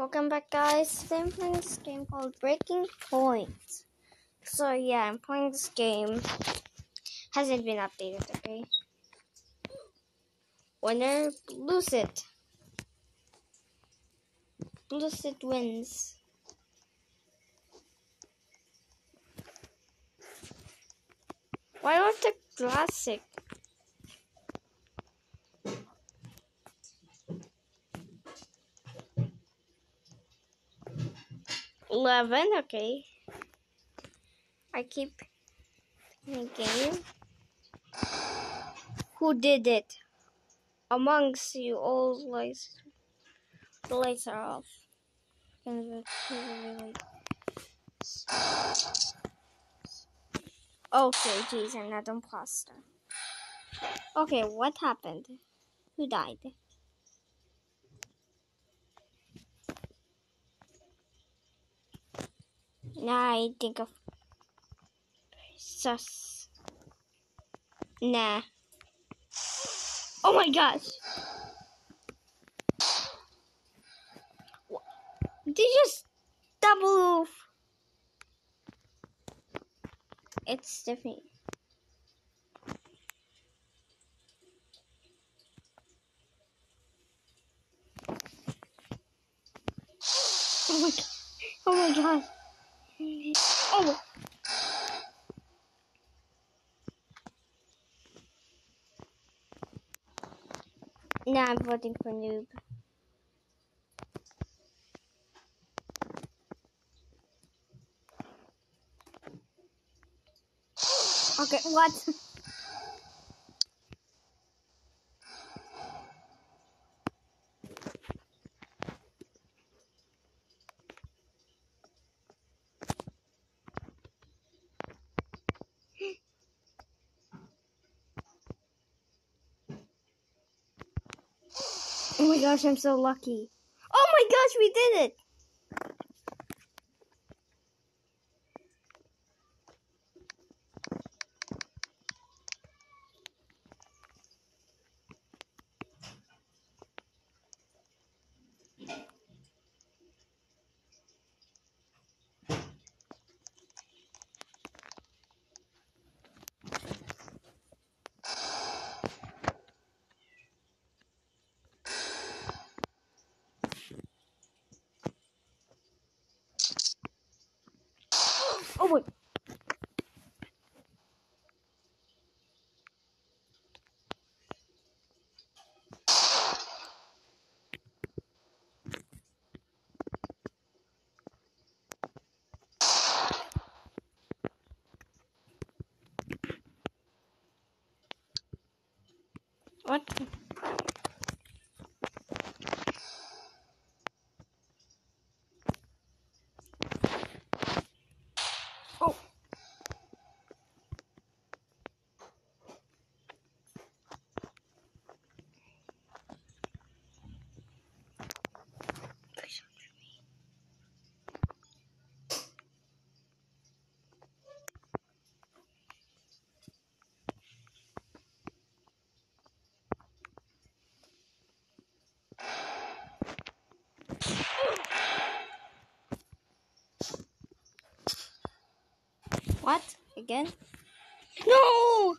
Welcome back, guys. Today I'm playing this game called Breaking Point. So yeah, I'm playing this game. Hasn't been updated, okay? Winner, Lucid. Lucid wins. Why not the classic? Eleven, okay. I keep game. Who did it? Amongst you all lights the lights are off. Okay, geez, I'm not. Okay, what happened? Who died? Now I think of sus. Nah. Oh my gosh. Did you just double? It's different. Oh my. Oh my god. Oh. Now I'm voting for noob. Okay, what? My gosh, I'm so lucky. Oh my gosh, we did it! Oh my. What? What? Again? No!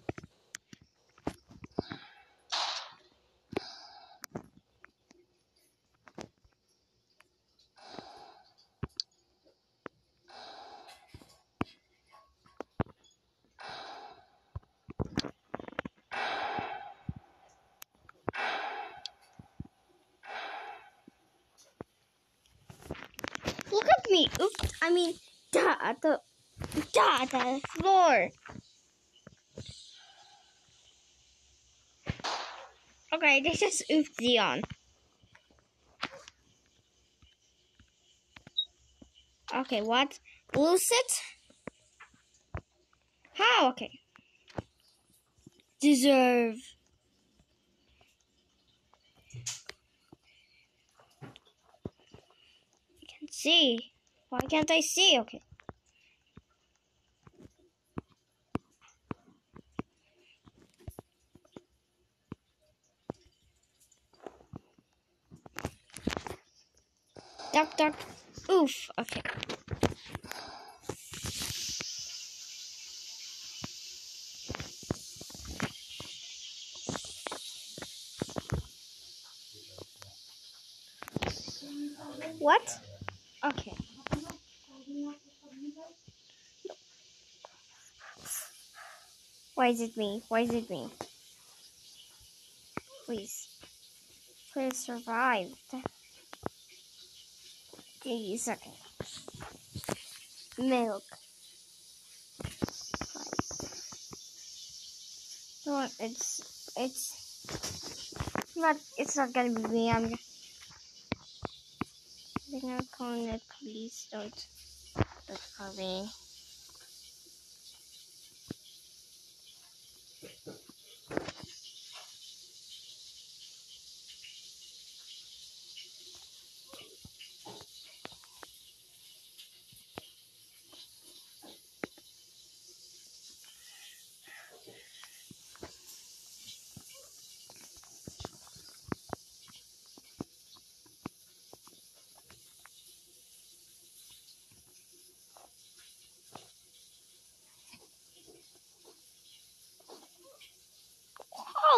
Look at me. Oops. I mean, duh, at the duh, the floor. Okay, this is Oof Dion. Okay, what? Lucid? How? Okay. Deserve. I can't see. Why can't I see? Okay. Oof. Okay. What? Okay. Why is it me? Why is it me? Please. Please survive. Please, okay. Milk. No, it's it's not it's not gonna be me. I'm I'm gonna call the police. don't look for me.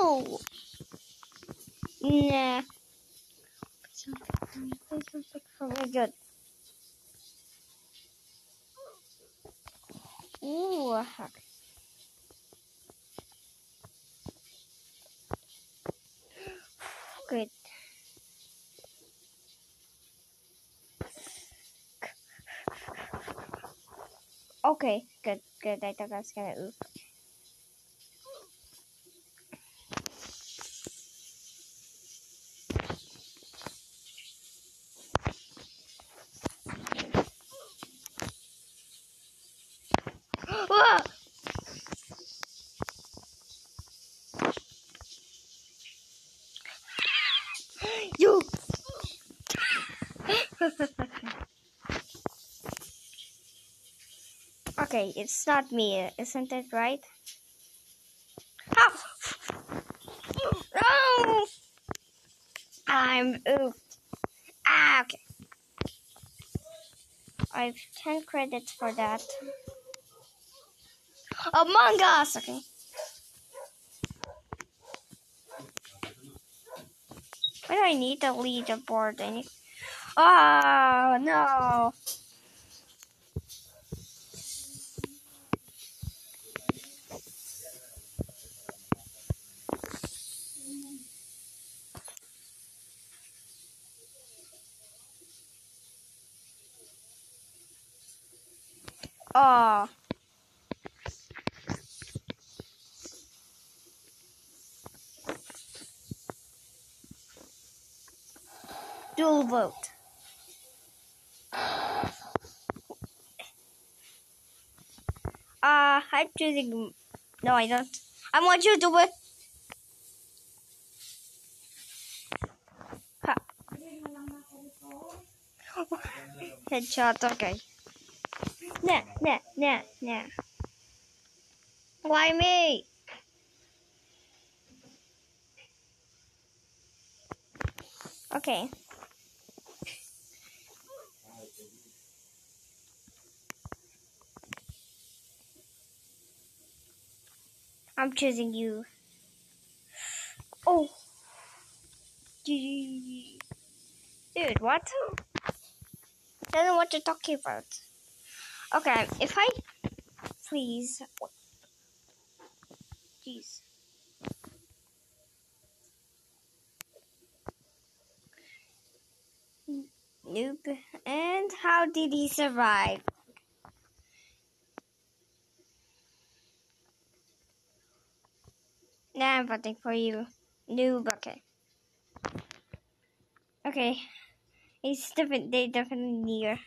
Oh! Me. Good. Ooh. okay. Good. Okay, good, good. I thought I was gonna oof. Ah! You. Okay, it's not me, isn't it? Right? Ah! No! I'm oofed. Ah, okay. I have 10 credits for that. Among Us! Okay. Why do I need to lead the leaderboard? I need... Oh, no. Oh. Dual vote. Uh, I'm choosing. No, I don't. I want you to it. Ha. Headshot, okay. Nah, nah, nah, nah. Why me? Okay. I'm choosing you. Oh. Dude, what? I don't know what you're talking about. Okay, if I please, jeez. Nope. And how did he survive? Now I'm voting for you. Noob, okay. Okay. He's definitely, definitely near.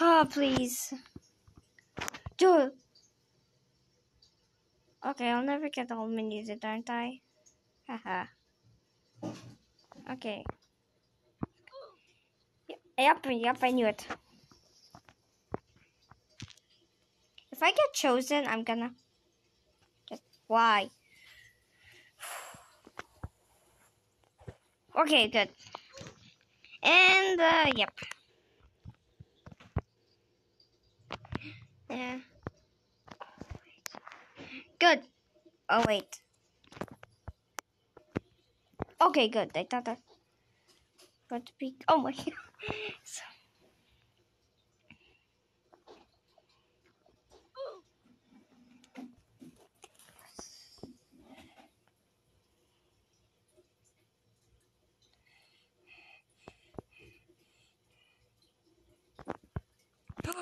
Oh, please. Do. Okay, I'll never get all menus, don't I? Haha. okay. Yep, yep, I knew it. If I get chosen, I'm gonna... Why? Okay, good. And, uh, yep. Yeah. Good. Oh, wait. Okay, good. I thought that. Got to be. Oh my god. So.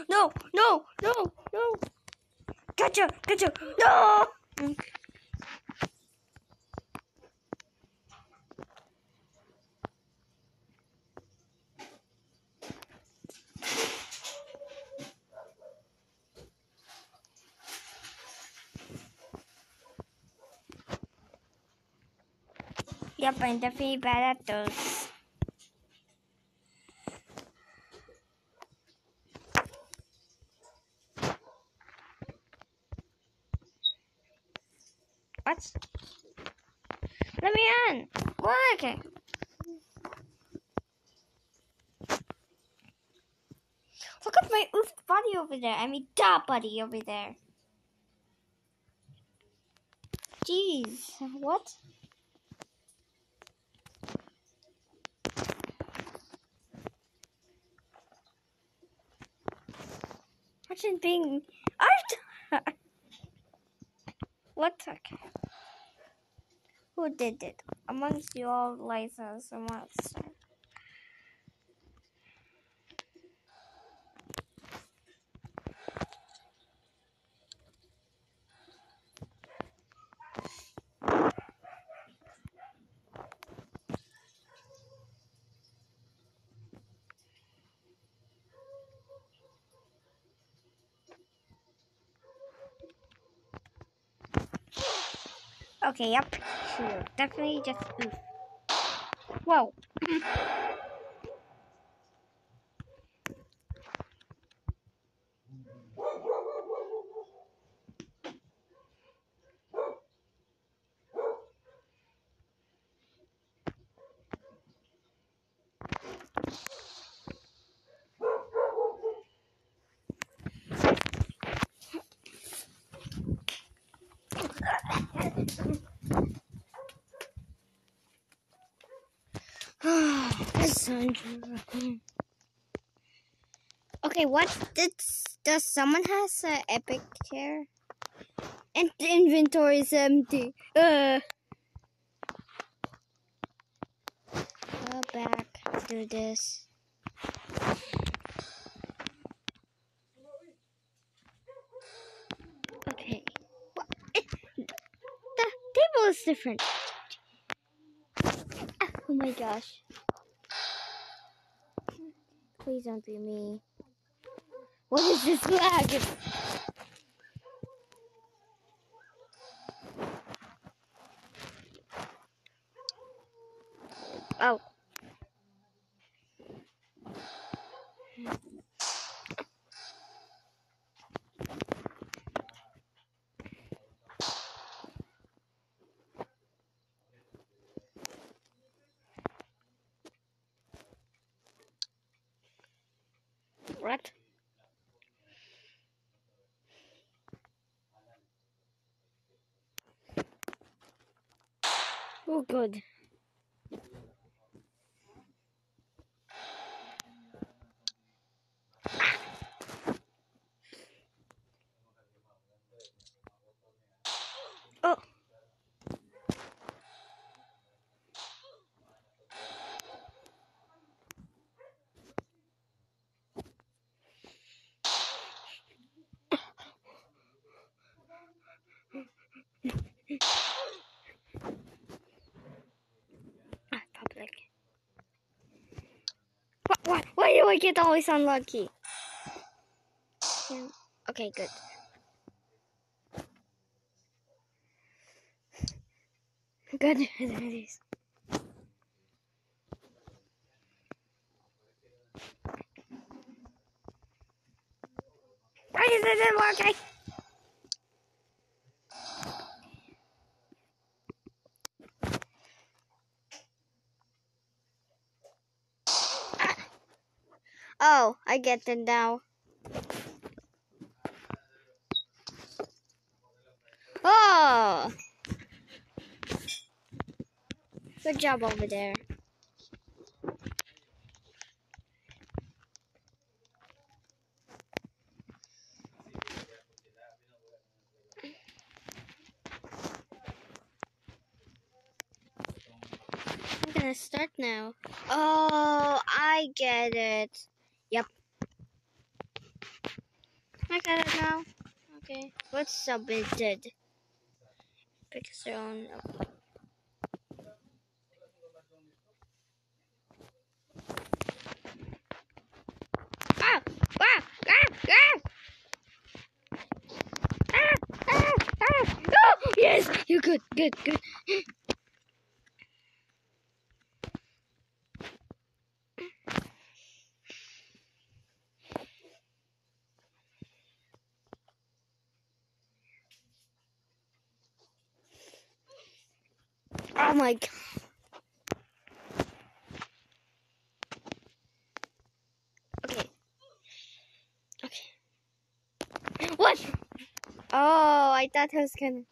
No, no, no, no. Gotcha, gotcha. No. Yep, I'm definitely bad at those. What? Let me in. What? Okay. Look at my oof buddy over there. I mean, dot buddy over there. Jeez, what? Imagine being art. what? Who did it? Amongst you all, license and monster. Okay, yep. Sure. Definitely just oof. Whoa. Okay, what did does someone has an epic chair? And the inventory is empty. Uh. Go back. Do this. Okay. What? It, the table is different. Oh my gosh. Please don't be me. What is this lag? Oh. What? Oh, good. Oh. Ah, public. What? What? Why do I get always unlucky? Okay, good. Good. There it is. Why is it not working? Oh, I get it now. Oh! Good job over there. I'm gonna start now. Oh, I get it. Yep. I got it now. What's submitted? Pixel on. Ah! Ah! Ah! Ah! Ah! Ah! Ah! Oh, yes! You're good, good, good. My god. Okay. Okay. What? Oh, I thought I was gonna.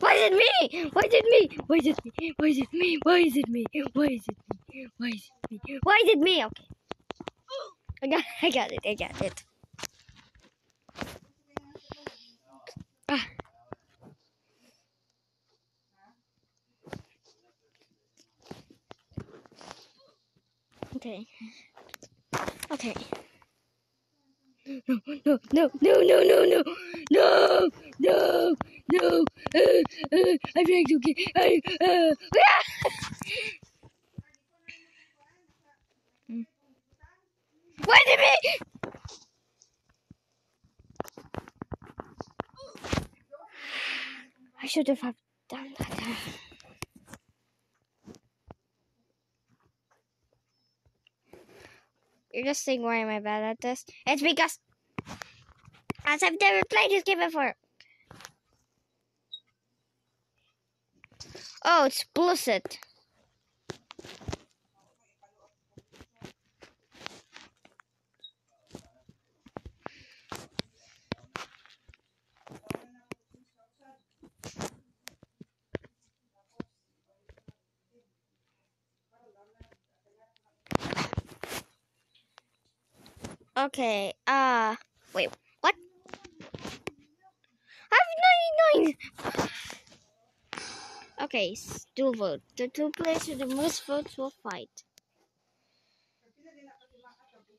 Why is it me? Why is it me? Why is it me? Why is it me? Why is it me? Why is it me? Why is it me? Why is it me? Okay. I got I got it. I got it. Ah. Okay. Okay. No, no, no, no, no, no, no, no, no, no. Uh, uh, I'm trying to get. I, uh. Wait a minute! I should have done that. You're just saying why am I bad at this? It's because as I've never played this game before. Oh, it's Blizzard. Okay, uh, wait, what? I have 99! Okay, still vote. The two players with the most votes will fight.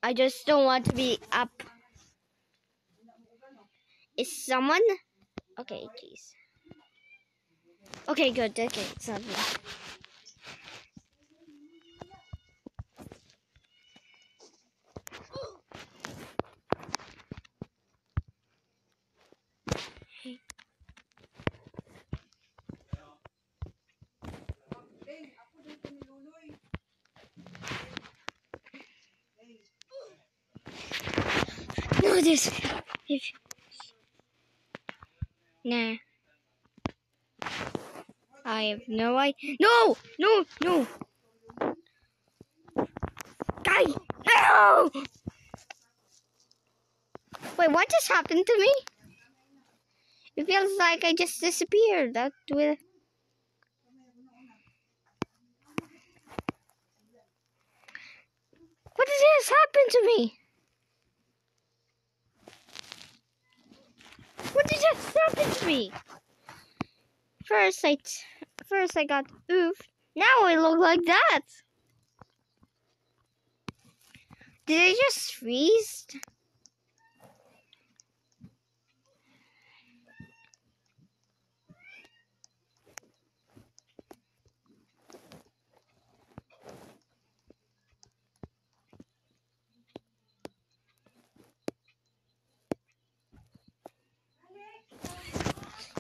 I just don't want to be up. Is someone? Okay, jeez. Okay, good. Okay, it's not me. No, this. If, nah. I have no idea. No! No! No! Guy! No! Wait, what just happened to me? It feels like I just disappeared. That with. What did happened to me? What did just happen to me? First I, first I got oof. Now I look like that. Did I just freeze?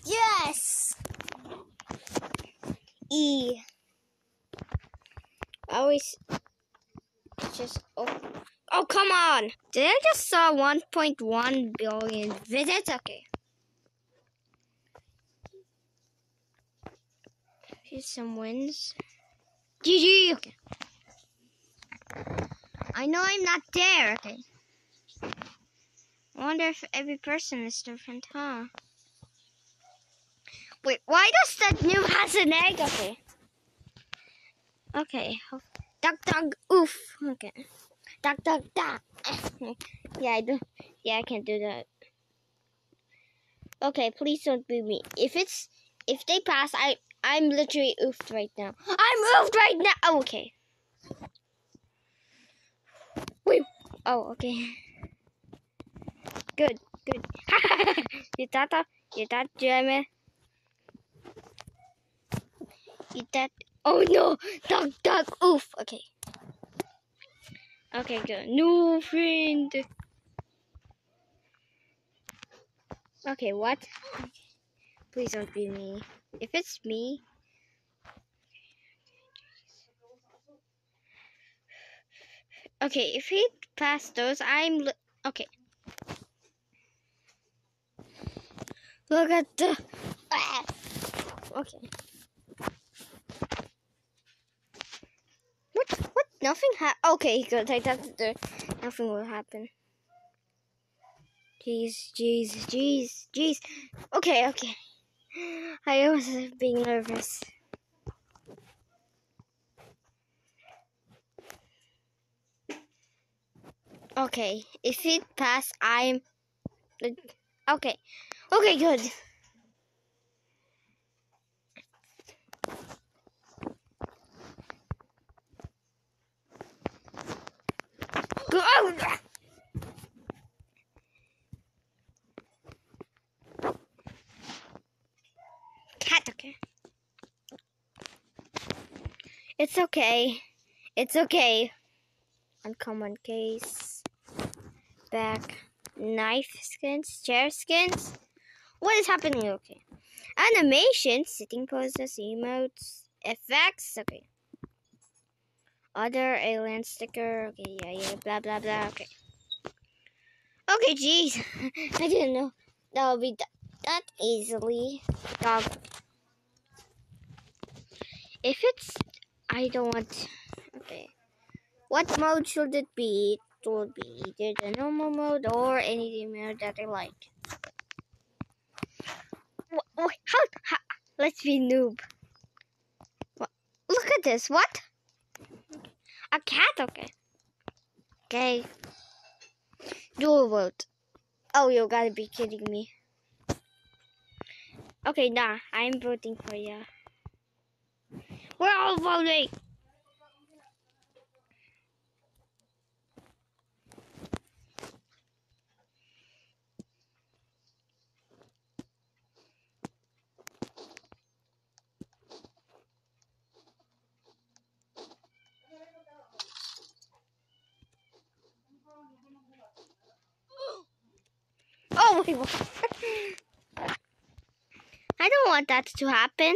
Yes. E. I always just oh Oh, come on. Did I just saw 1.1 billion visits? Okay. Here's some wins. GG. Okay. I know I'm not there. Okay. I wonder if every person is different, huh? Wait, why does that new has an egg? Okay. Okay. Duck, duck, oof. Okay. Duck, duck, duck. yeah, I do. Yeah, I can't do that. Okay, please don't be me. If it's if they pass, I I'm literally oofed right now. I'm oofed right now. Oh, okay. Wait. Oh, okay. Good, good. you thought you thought Jeremy. You thought. Oh no! Duck, duck, oof. Okay. Okay, good. New friend. Okay, what? Please don't be me. If it's me. Okay, if he passed those, I'm. Okay. Look at the. Ah. Okay. What? What? Nothing ha- Okay, good. I thought there nothing will happen. Jeez, jeez, jeez, jeez. Okay, okay. I was being nervous. Okay, if it pass, I'm. Okay, okay, good. Cat, okay. It's okay. It's okay. Uncommon case. Back. Knife skins. Chair skins. What is happening? Okay. Animation. Sitting poses. Emotes. Effects. Okay. Other alien sticker. Okay, yeah, yeah, blah, blah, blah. Okay. Okay, jeez. I didn't know that would be that, that easily. Dog. If it's. I don't want. Okay. What mode should it be? It will be either the normal mode or any mode that I like. Wait, how, how? Let's be noob. Look at this. What? A cat? Okay. Okay. Dual vote. Oh, you gotta be kidding me. Okay, nah. I'm voting for you. We're all voting. I don't want that to happen.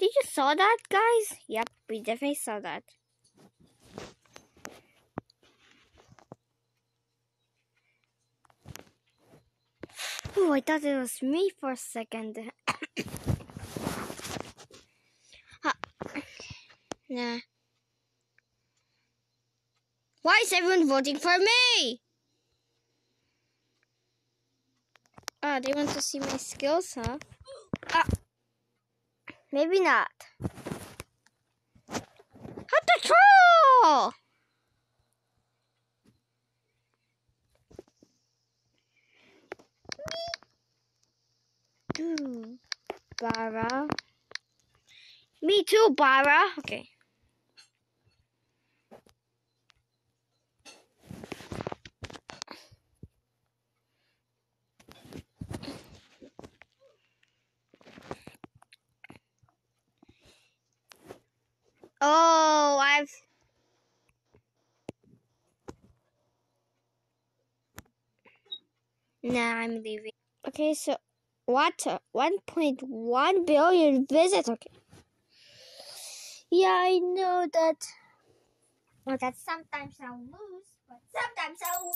Did you saw that, guys? Yep, we definitely saw that. Oh, I thought it was me for a second. huh. Nah. Why is everyone voting for me? Ah, they want to see my skills, huh? Ah. Maybe not. How to troll! Bara. Me too, Bara. Okay. Oh, I've. Nah, I'm leaving. Okay, so what? Uh, 1.1 billion visits. Okay. Yeah, I know that. Well, that sometimes I'll lose, but sometimes I'll.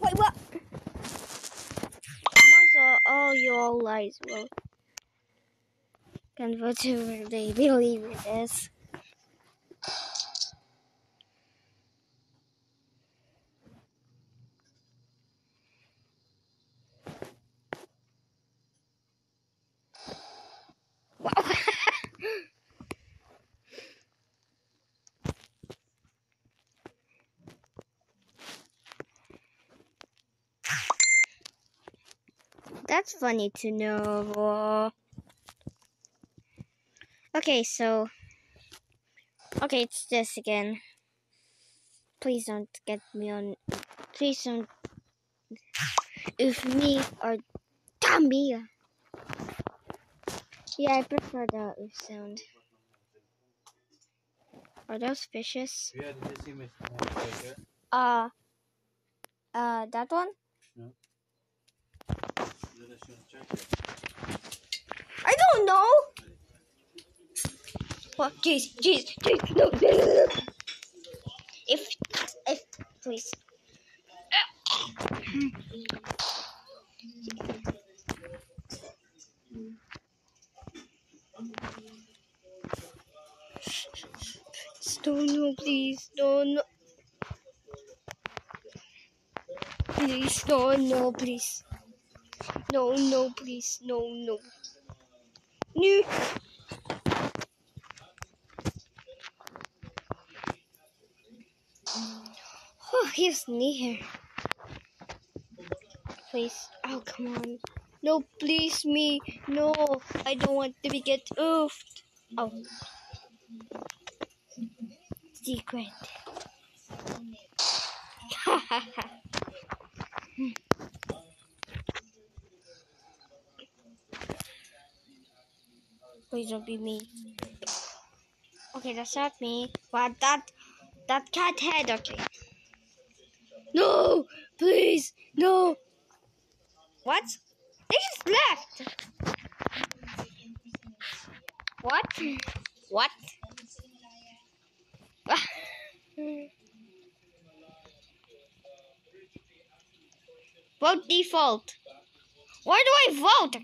Wait, what? All, your lies, well, can whatever they believe it is. Wow. That's funny to know. Okay, so. Okay, it's this again. Please don't get me on. Please don't. If me or Tommy. Yeah, I prefer the oof sound. Are those fishes? Yeah, did you see my? Uh, uh, that one? Is it a shoe striker? I don't know. What? Jeez, jeez, jeez, no, no, no, no. If, if, please. No, no, please, no, no. Please, no, no, please. No, no, please, no, no. No. Oh, he's near. Please. Oh, come on. No, please, me. No, I don't want to be get oofed. Oh. Secret. Please don't be me. Okay, that's not me. But that that cat head, okay. No! Please! No! What? This is left! What? What? Vote default. Why do I vote?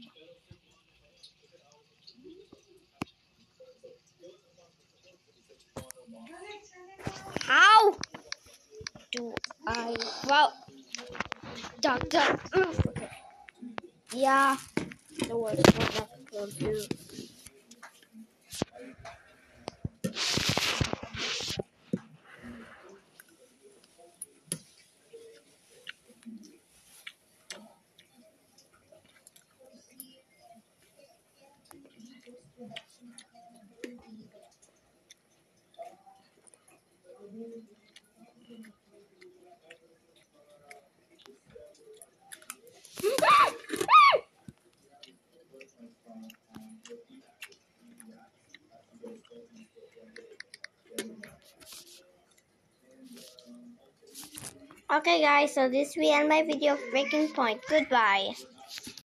How do I well, Doctor. Okay. Yeah. Okay guys, so this will end my video of breaking point. Goodbye.